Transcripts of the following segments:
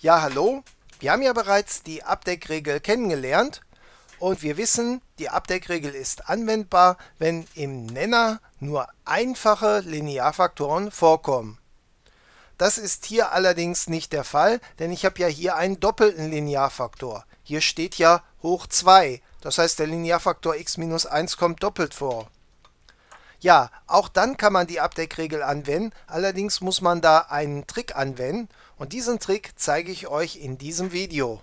Ja, hallo. Wir haben ja bereits die Abdeckregel kennengelernt und wir wissen, die Abdeckregel ist anwendbar, wenn im Nenner nur einfache Linearfaktoren vorkommen. Das ist hier allerdings nicht der Fall, denn ich habe ja hier einen doppelten Linearfaktor. Hier steht ja hoch 2, das heißt der Linearfaktor x minus 1 kommt doppelt vor. Ja, auch dann kann man die Abdeckregel anwenden, allerdings muss man da einen Trick anwenden und diesen Trick zeige ich euch in diesem Video.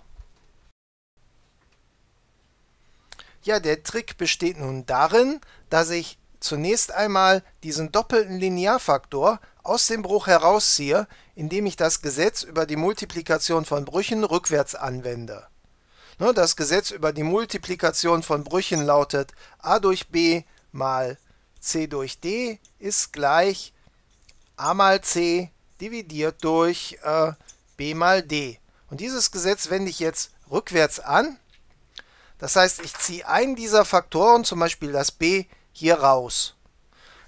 Ja, der Trick besteht nun darin, dass ich zunächst einmal diesen doppelten Linearfaktor aus dem Bruch herausziehe, indem ich das Gesetz über die Multiplikation von Brüchen rückwärts anwende. Ne, das Gesetz über die Multiplikation von Brüchen lautet a durch b mal c durch d ist gleich a mal c dividiert durch äh, b mal d. Und dieses Gesetz wende ich jetzt rückwärts an. Das heißt, ich ziehe einen dieser Faktoren, zum Beispiel das b, hier raus.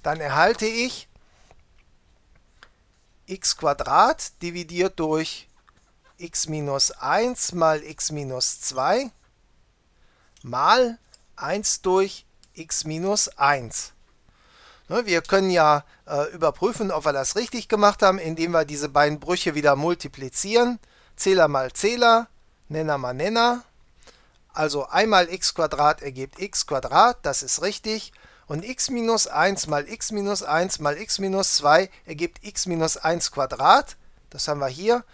Dann erhalte ich x dividiert durch x minus 1 mal x minus 2 mal 1 durch x minus 1. Ne, wir können ja äh, überprüfen, ob wir das richtig gemacht haben, indem wir diese beiden Brüche wieder multiplizieren. Zähler mal Zähler, Nenner mal Nenner. Also einmal x ergibt x, das ist richtig. Und x minus 1 mal x minus 1 mal x minus 2 ergibt x minus 1 Quadrat. Das haben wir hier.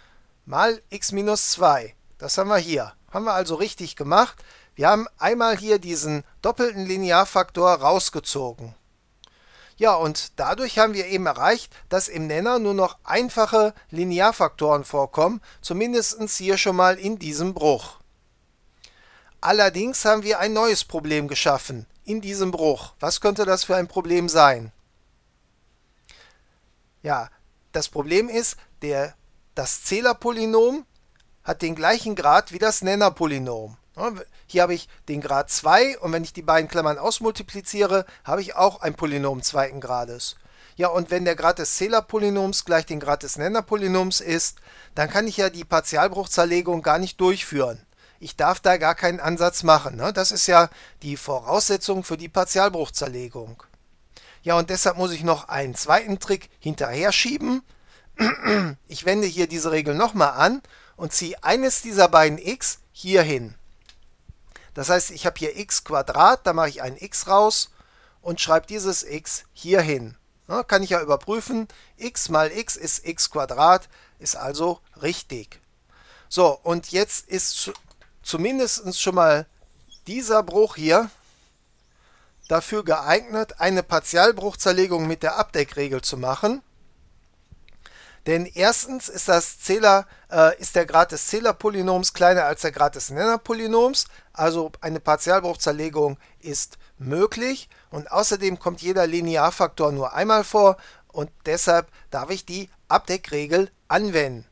Mal x minus 2. Das haben wir hier. Haben wir also richtig gemacht. Wir haben einmal hier diesen doppelten Linearfaktor rausgezogen. Ja, und dadurch haben wir eben erreicht, dass im Nenner nur noch einfache Linearfaktoren vorkommen, zumindest hier schon mal in diesem Bruch. Allerdings haben wir ein neues Problem geschaffen in diesem Bruch. Was könnte das für ein Problem sein? Ja, das Problem ist, der, das Zählerpolynom hat den gleichen Grad wie das Nennerpolynom. Hier habe ich den Grad 2 und wenn ich die beiden Klammern ausmultipliziere, habe ich auch ein Polynom zweiten Grades. Ja, und wenn der Grad des Zählerpolynoms gleich den Grad des Nennerpolynoms ist, dann kann ich ja die Partialbruchzerlegung gar nicht durchführen. Ich darf da gar keinen Ansatz machen. Ne? Das ist ja die Voraussetzung für die Partialbruchzerlegung. Ja, und deshalb muss ich noch einen zweiten Trick hinterher schieben. Ich wende hier diese Regel nochmal an und ziehe eines dieser beiden x hier hin. Das heißt, ich habe hier x Quadrat, da mache ich ein x raus und schreibe dieses x hier hin. Ja, kann ich ja überprüfen, x mal x ist x Quadrat, ist also richtig. So, und jetzt ist zumindest schon mal dieser Bruch hier dafür geeignet, eine Partialbruchzerlegung mit der Abdeckregel zu machen. Denn erstens ist, das Zähler, äh, ist der Grad des Zählerpolynoms kleiner als der Grad des Nennerpolynoms, also eine Partialbruchzerlegung ist möglich und außerdem kommt jeder Linearfaktor nur einmal vor und deshalb darf ich die Abdeckregel anwenden.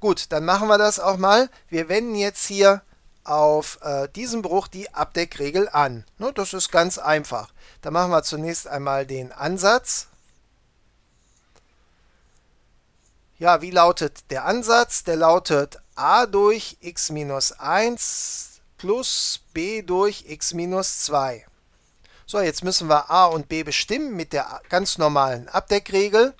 Gut, dann machen wir das auch mal. Wir wenden jetzt hier auf äh, diesem Bruch die Abdeckregel an. Ne, das ist ganz einfach. Da machen wir zunächst einmal den Ansatz. Ja, wie lautet der Ansatz? Der lautet a durch x minus 1 plus b durch x minus 2. So, jetzt müssen wir a und b bestimmen mit der ganz normalen Abdeckregel.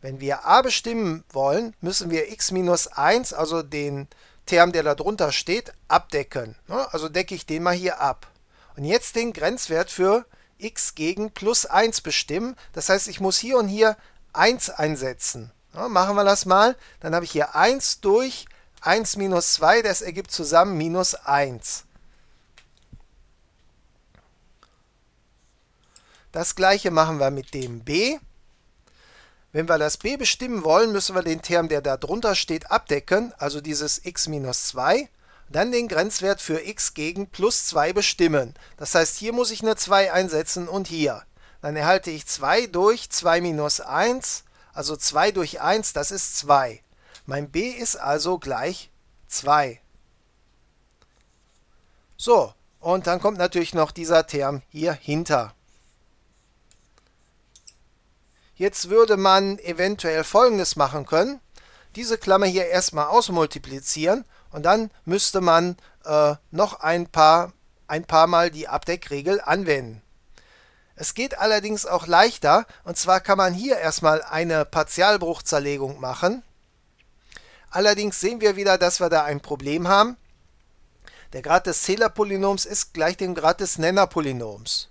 Wenn wir a bestimmen wollen, müssen wir x minus 1, also den Term, der da drunter steht, abdecken. Ne, also decke ich den mal hier ab. Und jetzt den Grenzwert für x gegen plus 1 bestimmen. Das heißt, ich muss hier und hier 1 einsetzen. Ja, machen wir das mal. Dann habe ich hier 1 durch 1 minus 2, das ergibt zusammen minus 1. Das gleiche machen wir mit dem b. Wenn wir das b bestimmen wollen, müssen wir den Term, der da drunter steht, abdecken, also dieses x minus 2. Dann den Grenzwert für x gegen plus 2 bestimmen. Das heißt, hier muss ich eine 2 einsetzen und hier. Dann erhalte ich 2 durch 2 minus 1 also 2 durch 1, das ist 2. Mein b ist also gleich 2. So, und dann kommt natürlich noch dieser Term hier hinter. Jetzt würde man eventuell folgendes machen können. diese Klammer hier erstmal ausmultiplizieren und dann müsste man äh, noch ein paar, ein paar Mal die Abdeckregel anwenden. Es geht allerdings auch leichter und zwar kann man hier erstmal eine Partialbruchzerlegung machen. Allerdings sehen wir wieder, dass wir da ein Problem haben. Der Grad des Zählerpolynoms ist gleich dem Grad des Nennerpolynoms.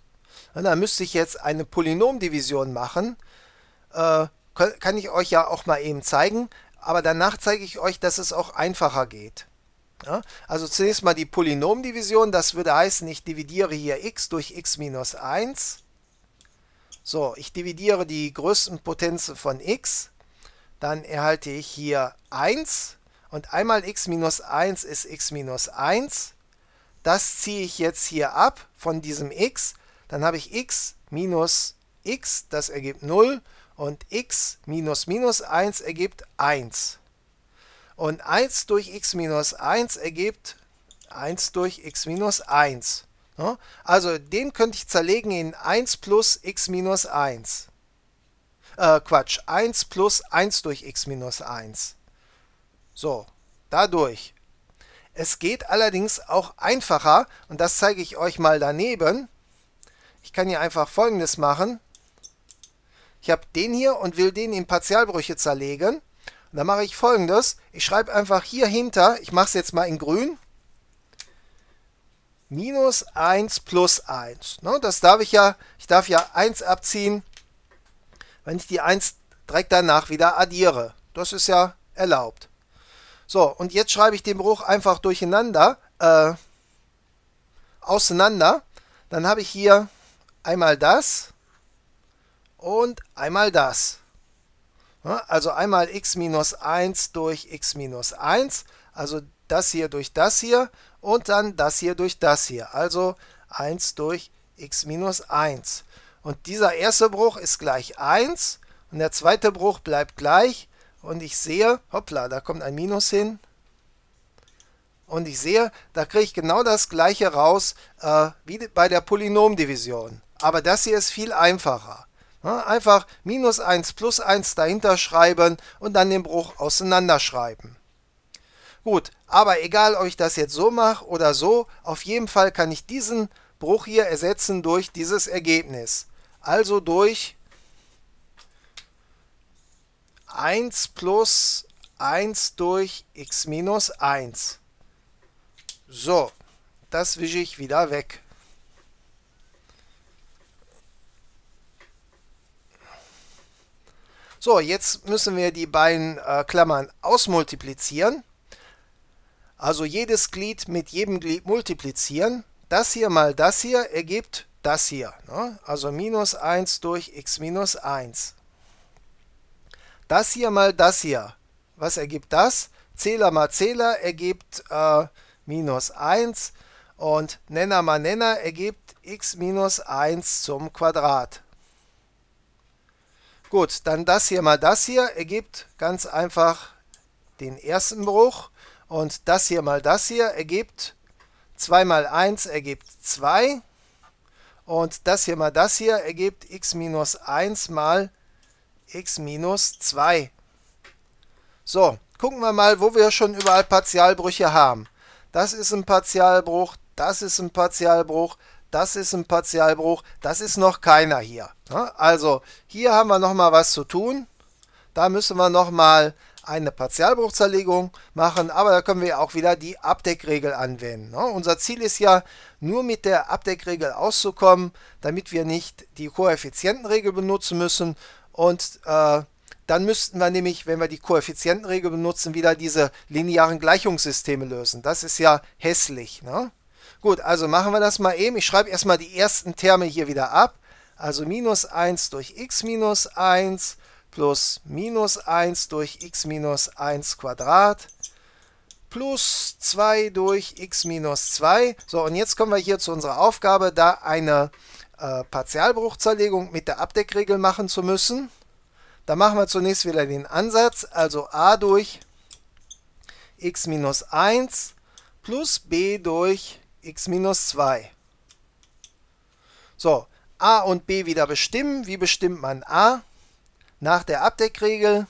Dann müsste ich jetzt eine Polynomdivision machen. Äh, kann ich euch ja auch mal eben zeigen, aber danach zeige ich euch, dass es auch einfacher geht. Ja, also zunächst mal die Polynomdivision, das würde heißen, ich dividiere hier x durch x minus 1. So, ich dividiere die größten Potenzen von x, dann erhalte ich hier 1 und einmal x minus 1 ist x minus 1. Das ziehe ich jetzt hier ab von diesem x. Dann habe ich x minus x, das ergibt 0. Und x minus minus 1 ergibt 1. Und 1 durch x minus 1 ergibt 1 durch x minus 1. Also den könnte ich zerlegen in 1 plus x minus 1. Äh, Quatsch, 1 plus 1 durch x minus 1. So, dadurch. Es geht allerdings auch einfacher und das zeige ich euch mal daneben. Ich kann hier einfach folgendes machen. Ich habe den hier und will den in Partialbrüche zerlegen. Und dann mache ich folgendes. Ich schreibe einfach hier hinter, ich mache es jetzt mal in grün, minus 1 plus 1. Ne, das darf ich ja, ich darf ja 1 abziehen, wenn ich die 1 direkt danach wieder addiere. Das ist ja erlaubt. So, und jetzt schreibe ich den Bruch einfach durcheinander, äh, auseinander. Dann habe ich hier einmal das und einmal das. Also einmal x minus 1 durch x minus 1, also das hier durch das hier und dann das hier durch das hier, also 1 durch x minus 1. Und dieser erste Bruch ist gleich 1 und der zweite Bruch bleibt gleich und ich sehe, hoppla, da kommt ein Minus hin. Und ich sehe, da kriege ich genau das gleiche raus äh, wie bei der Polynomdivision. Aber das hier ist viel einfacher. Einfach minus 1 plus 1 dahinter schreiben und dann den Bruch auseinanderschreiben. Gut, aber egal, ob ich das jetzt so mache oder so, auf jeden Fall kann ich diesen Bruch hier ersetzen durch dieses Ergebnis. Also durch 1 plus 1 durch x minus 1. So, das wische ich wieder weg. So, jetzt müssen wir die beiden äh, Klammern ausmultiplizieren. Also jedes Glied mit jedem Glied multiplizieren. Das hier mal das hier ergibt das hier. Ne? Also minus 1 durch x minus 1. Das hier mal das hier. Was ergibt das? Zähler mal Zähler ergibt äh, minus 1 und Nenner mal Nenner ergibt x minus 1 zum Quadrat. Gut, dann das hier mal das hier ergibt ganz einfach den ersten Bruch und das hier mal das hier ergibt 2 mal 1 ergibt 2 und das hier mal das hier ergibt x minus 1 mal x minus 2. So, gucken wir mal, wo wir schon überall Partialbrüche haben. Das ist ein Partialbruch, das ist ein Partialbruch, das ist ein Partialbruch, das ist noch keiner hier. Also hier haben wir nochmal was zu tun. Da müssen wir nochmal eine Partialbruchzerlegung machen, aber da können wir auch wieder die Abdeckregel anwenden. Unser Ziel ist ja, nur mit der Abdeckregel auszukommen, damit wir nicht die Koeffizientenregel benutzen müssen und äh, dann müssten wir nämlich, wenn wir die Koeffizientenregel benutzen, wieder diese linearen Gleichungssysteme lösen. Das ist ja hässlich. Ne? Gut, also machen wir das mal eben. Ich schreibe erstmal die ersten Terme hier wieder ab. Also minus 1 durch x minus 1 plus minus 1 durch x minus 1 Quadrat plus 2 durch x minus 2. So, und jetzt kommen wir hier zu unserer Aufgabe, da eine äh, Partialbruchzerlegung mit der Abdeckregel machen zu müssen. Da machen wir zunächst wieder den Ansatz, also a durch x minus 1 plus b durch x minus 2. So, a und b wieder bestimmen. Wie bestimmt man a? Nach der Abdeckregel.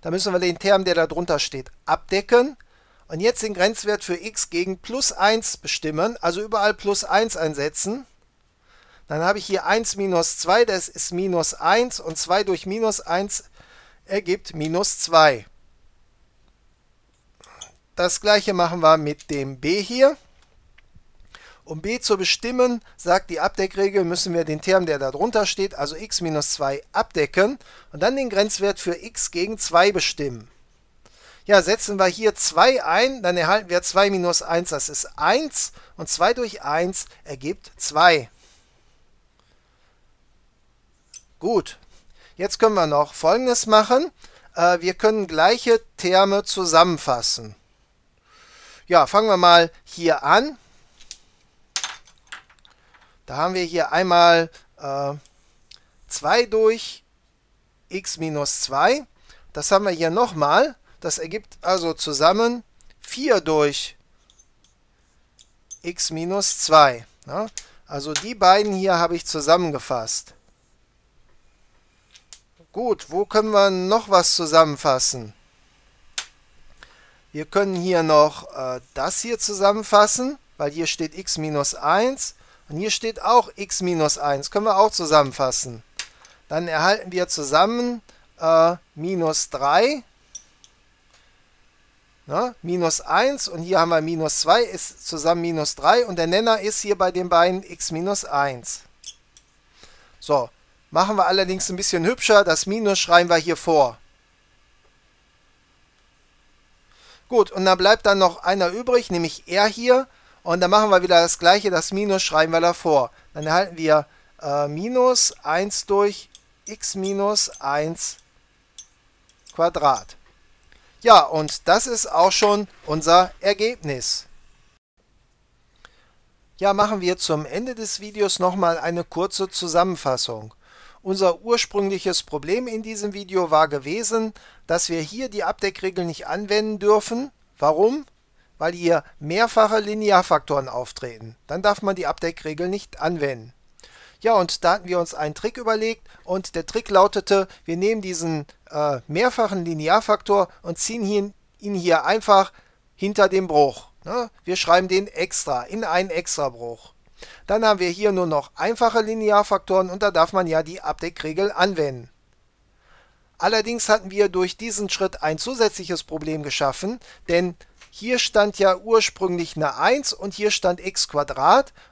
Da müssen wir den Term, der da drunter steht, abdecken. Und jetzt den Grenzwert für x gegen plus 1 bestimmen, also überall plus 1 einsetzen. Dann habe ich hier 1 minus 2, das ist minus 1 und 2 durch minus 1 ergibt minus 2. Das gleiche machen wir mit dem b hier. Um b zu bestimmen, sagt die Abdeckregel, müssen wir den Term, der da drunter steht, also x minus 2, abdecken und dann den Grenzwert für x gegen 2 bestimmen. Ja, setzen wir hier 2 ein, dann erhalten wir 2 minus 1, das ist 1 und 2 durch 1 ergibt 2. Gut, jetzt können wir noch folgendes machen. Äh, wir können gleiche Terme zusammenfassen. Ja, fangen wir mal hier an. Da haben wir hier einmal äh, 2 durch x minus 2. Das haben wir hier nochmal. Das ergibt also zusammen 4 durch x minus 2. Ja, also die beiden hier habe ich zusammengefasst. Gut, wo können wir noch was zusammenfassen? Wir können hier noch äh, das hier zusammenfassen, weil hier steht x minus 1 und hier steht auch x minus 1. Können wir auch zusammenfassen. Dann erhalten wir zusammen äh, minus 3, ne, minus 1 und hier haben wir minus 2, ist zusammen minus 3 und der Nenner ist hier bei den beiden x minus 1. So, Machen wir allerdings ein bisschen hübscher. Das Minus schreiben wir hier vor. Gut, und dann bleibt dann noch einer übrig, nämlich er hier. Und dann machen wir wieder das gleiche, das Minus schreiben wir davor. Dann erhalten wir äh, minus 1 durch x minus 1 Quadrat. Ja, und das ist auch schon unser Ergebnis. Ja, machen wir zum Ende des Videos nochmal eine kurze Zusammenfassung. Unser ursprüngliches Problem in diesem Video war gewesen, dass wir hier die Abdeckregel nicht anwenden dürfen. Warum? Weil hier mehrfache Linearfaktoren auftreten. Dann darf man die Abdeckregel nicht anwenden. Ja, und da hatten wir uns einen Trick überlegt und der Trick lautete, wir nehmen diesen äh, mehrfachen Linearfaktor und ziehen ihn, ihn hier einfach hinter dem Bruch. Ne? Wir schreiben den extra, in einen Extrabruch. Dann haben wir hier nur noch einfache Linearfaktoren und da darf man ja die Abdeckregel anwenden. Allerdings hatten wir durch diesen Schritt ein zusätzliches Problem geschaffen, denn hier stand ja ursprünglich eine 1 und hier stand x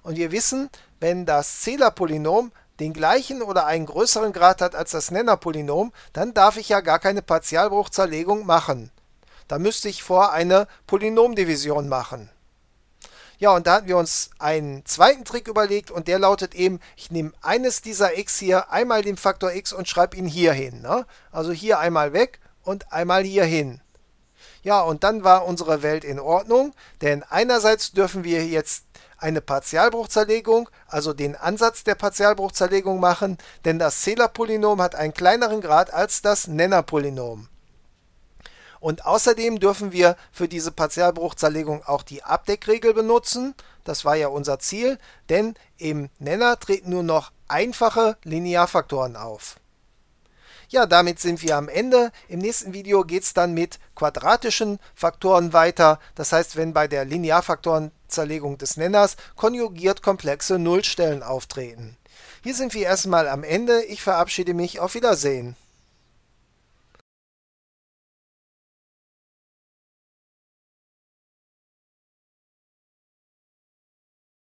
und wir wissen, wenn das Zählerpolynom den gleichen oder einen größeren Grad hat als das Nennerpolynom, dann darf ich ja gar keine Partialbruchzerlegung machen. Da müsste ich vor eine Polynomdivision machen. Ja, und da hatten wir uns einen zweiten Trick überlegt und der lautet eben, ich nehme eines dieser x hier, einmal den Faktor x und schreibe ihn hier hin. Ne? Also hier einmal weg und einmal hier hin. Ja, und dann war unsere Welt in Ordnung, denn einerseits dürfen wir jetzt eine Partialbruchzerlegung, also den Ansatz der Partialbruchzerlegung machen, denn das Zählerpolynom hat einen kleineren Grad als das Nennerpolynom. Und außerdem dürfen wir für diese Partialbruchzerlegung auch die Abdeckregel benutzen. Das war ja unser Ziel, denn im Nenner treten nur noch einfache Linearfaktoren auf. Ja, damit sind wir am Ende. Im nächsten Video geht es dann mit quadratischen Faktoren weiter. Das heißt, wenn bei der Linearfaktorenzerlegung des Nenners konjugiert komplexe Nullstellen auftreten. Hier sind wir erstmal am Ende. Ich verabschiede mich. Auf Wiedersehen.